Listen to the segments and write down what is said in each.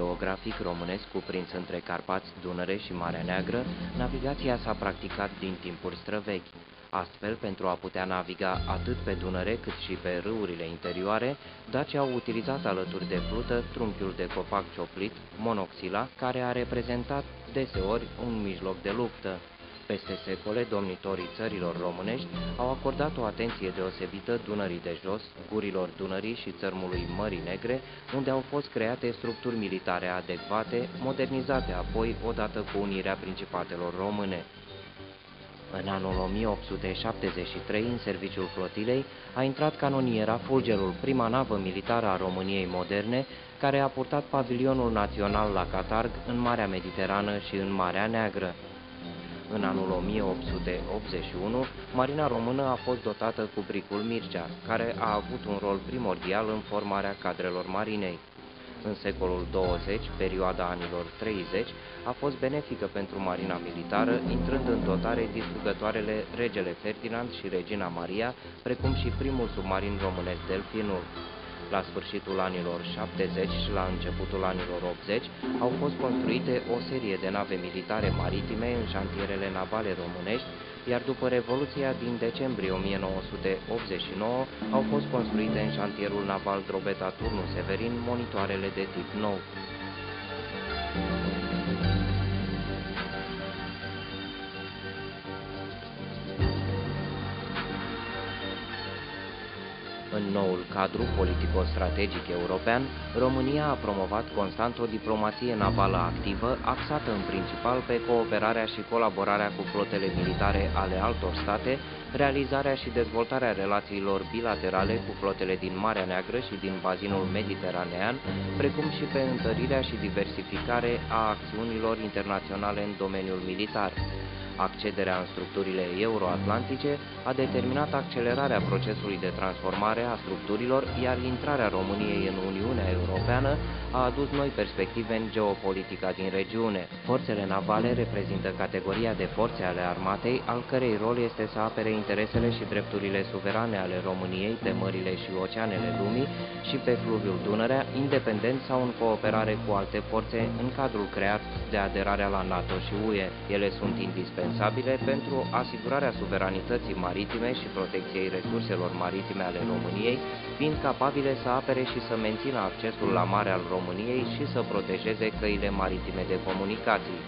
spațiul geografic românesc cuprins între Carpați, Dunăre și Marea Neagră, navigația s-a practicat din timpuri străvechi. Astfel, pentru a putea naviga atât pe Dunăre cât și pe râurile interioare, Dacia au utilizat alături de plută trunchiul de copac cioplit, monoxila, care a reprezentat deseori un mijloc de luptă. Peste secole, domnitorii țărilor românești au acordat o atenție deosebită Dunării de jos, gurilor Dunării și țărmului Mării Negre, unde au fost create structuri militare adecvate, modernizate apoi odată cu unirea principatelor române. În anul 1873, în serviciul flotilei, a intrat canoniera Fulgerul, prima navă militară a României moderne, care a purtat pavilionul național la Catarg, în Marea Mediterană și în Marea Neagră. În anul 1881, Marina Română a fost dotată cu bricul Mircea, care a avut un rol primordial în formarea cadrelor marinei. În secolul 20, perioada anilor 30, a fost benefică pentru marina militară, intrând în dotare distrugătoarele Regele Ferdinand și Regina Maria, precum și primul submarin românesc Delfinul. La sfârșitul anilor 70 și la începutul anilor 80 au fost construite o serie de nave militare maritime în șantierele navale românești, iar după Revoluția din decembrie 1989 au fost construite în șantierul naval Drobeta Turnu Severin monitoarele de tip nou. În noul cadru politico-strategic european, România a promovat constant o diplomație navală activă, axată în principal pe cooperarea și colaborarea cu flotele militare ale altor state, realizarea și dezvoltarea relațiilor bilaterale cu flotele din Marea Neagră și din bazinul mediteranean, precum și pe întărirea și diversificare a acțiunilor internaționale în domeniul militar. Accederea în structurile euroatlantice a determinat accelerarea procesului de transformare a structurilor, iar intrarea României în Uniunea Europeană a adus noi perspective în geopolitica din regiune. Forțele navale reprezintă categoria de forțe ale armatei, al cărei rol este să apere interesele și drepturile suverane ale României pe mările și oceanele lumii și pe fluviul Dunărea, independent sau în cooperare cu alte forțe în cadrul creat de aderarea la NATO și UE. Ele sunt indispensabile indispensabile pentru asigurarea suveranității maritime și protecției resurselor maritime ale României, fiind capabile să apere și să mențină accesul la mare al României și să protejeze căile maritime de comunicații.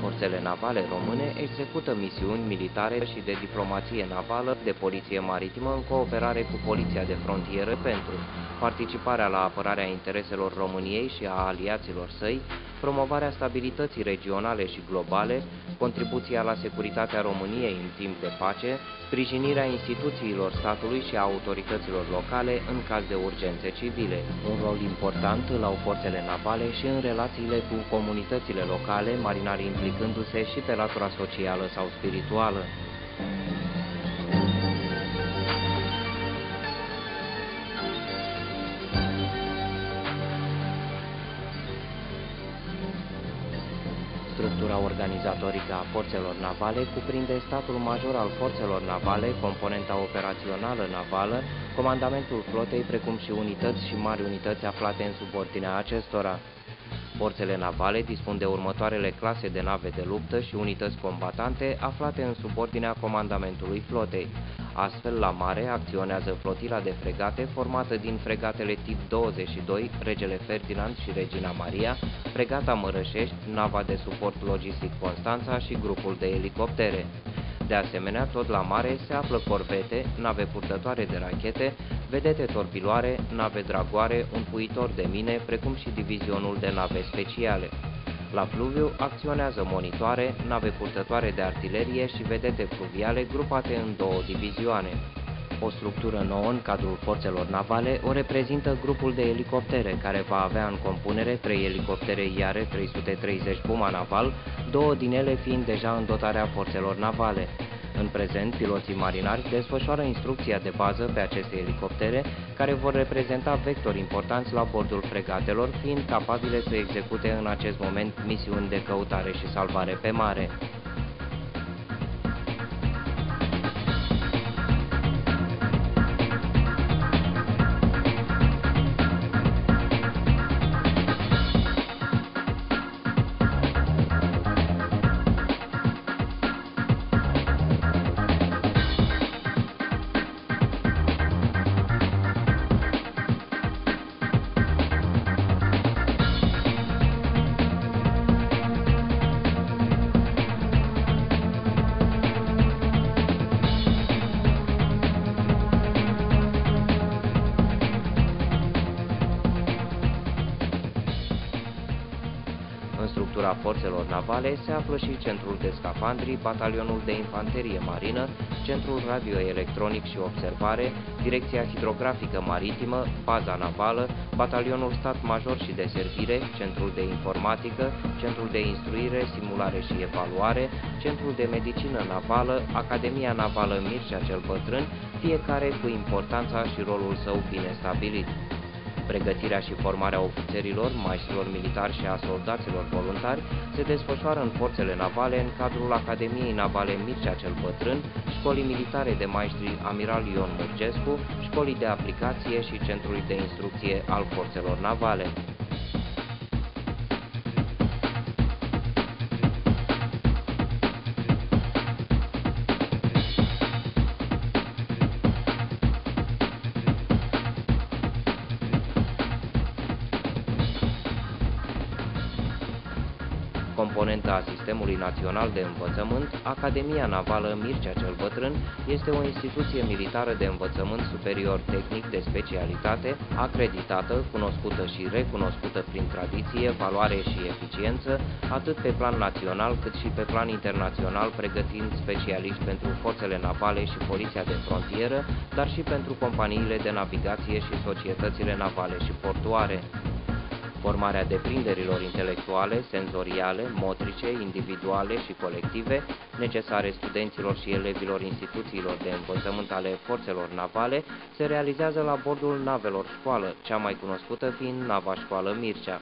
Forțele navale române execută misiuni militare și de diplomație navală, de poliție maritimă în cooperare cu Poliția de Frontieră pentru participarea la apărarea intereselor României și a aliaților săi, promovarea stabilității regionale și globale, contribuția la securitatea României în timp de pace, sprijinirea instituțiilor statului și a autorităților locale în caz de urgențe civile. Un rol important îl au forțele navale și în relațiile cu comunitățile locale, marinari implicându-se și pe latura socială sau spirituală. Structura organizatorică a forțelor navale cuprinde statul major al forțelor navale, componenta operațională navală, comandamentul flotei, precum și unități și mari unități aflate în subordinea acestora. Forțele navale dispun de următoarele clase de nave de luptă și unități combatante aflate în subordinea comandamentului flotei. Astfel, la mare acționează flotila de fregate formată din fregatele tip 22, Regele Ferdinand și Regina Maria, fregata Mărășești, nava de suport logistic Constanța și grupul de elicoptere. De asemenea, tot la mare se află corvete, nave purtătoare de rachete, vedete torpiloare, nave dragoare, un puitor de mine, precum și divizionul de nave speciale. La fluviu acționează monitoare, nave purtătoare de artilerie și vedete fluviale grupate în două divizioane. O structură nouă în cadrul forțelor navale o reprezintă grupul de elicoptere, care va avea în compunere trei elicoptere Iare 330 Puma Naval, două din ele fiind deja în dotarea forțelor navale. În prezent, piloții marinari desfășoară instrucția de bază pe aceste elicoptere, care vor reprezenta vectori importanți la bordul fregatelor, fiind capabile să execute în acest moment misiuni de căutare și salvare pe mare. Structura forțelor navale se află și Centrul de Scafandri, Batalionul de Infanterie Marină, Centrul Radioelectronic și Observare, Direcția Hidrografică Maritimă, Baza Navală, Batalionul Stat Major și de Servire, Centrul de Informatică, Centrul de Instruire, Simulare și Evaluare, Centrul de Medicină Navală, Academia Navală Mircea cel Bătrân, fiecare cu importanța și rolul său bine stabilit. Pregătirea și formarea ofițerilor, maestrilor militari și a soldaților voluntari se desfășoară în forțele navale în cadrul Academiei Navale Mircea cel Bătrân, Școlii Militare de Maestri Amiral Ion Murgescu, Școlii de Aplicație și Centrului de Instrucție al Forțelor Navale. Componenta a Sistemului Național de Învățământ, Academia Navală Mircea cel Bătrân este o instituție militară de învățământ superior tehnic de specialitate, acreditată, cunoscută și recunoscută prin tradiție, valoare și eficiență, atât pe plan național cât și pe plan internațional, pregătind specialiști pentru forțele navale și poliția de frontieră, dar și pentru companiile de navigație și societățile navale și portuare formarea deprinderilor intelectuale, senzoriale, motrice, individuale și colective, necesare studenților și elevilor instituțiilor de învățământ ale forțelor navale, se realizează la bordul navelor școală, cea mai cunoscută fiind nava școală Mircea.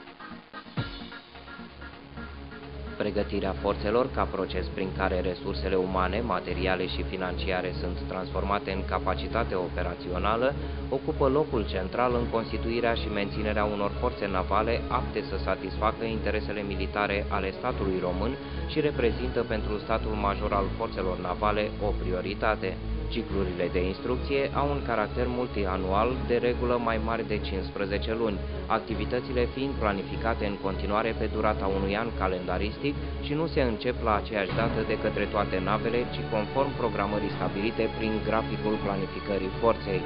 Pregătirea forțelor ca proces prin care resursele umane, materiale și financiare sunt transformate în capacitate operațională, ocupă locul central în constituirea și menținerea unor forțe navale apte să satisfacă interesele militare ale statului român și reprezintă pentru statul major al forțelor navale o prioritate. Ciclurile de instrucție au un caracter multianual, de regulă mai mare de 15 luni, activitățile fiind planificate în continuare pe durata unui an calendaristic și nu se încep la aceeași dată de către toate navele, ci conform programării stabilite prin graficul planificării forței.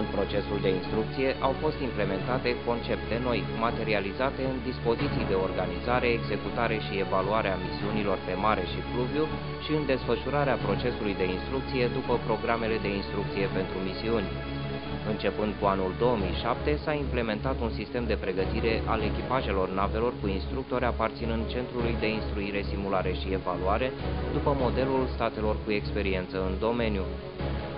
În procesul de instrucție au fost implementate concepte noi, materializate în dispoziții de organizare, executare și evaluare a misiunilor pe mare și fluviu și în desfășurarea procesului de instrucție după programele de instrucție pentru misiuni. Începând cu anul 2007, s-a implementat un sistem de pregătire al echipajelor navelor cu instructori aparținând Centrului de Instruire, Simulare și Evaluare, după modelul statelor cu experiență în domeniu.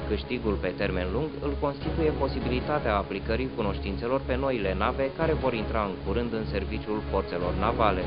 Câștigul pe termen lung îl constituie posibilitatea aplicării cunoștințelor pe noile nave care vor intra în curând în serviciul forțelor navale.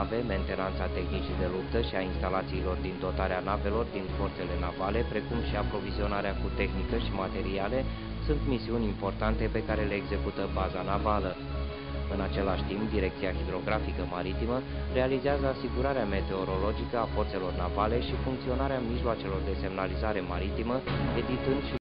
Nave, mentenanța tehnicii de luptă și a instalațiilor din dotarea navelor din forțele navale, precum și aprovizionarea cu tehnică și materiale, sunt misiuni importante pe care le execută baza navală. În același timp, Direcția Hidrografică Maritimă realizează asigurarea meteorologică a forțelor navale și funcționarea mijloacelor de semnalizare maritimă, editând și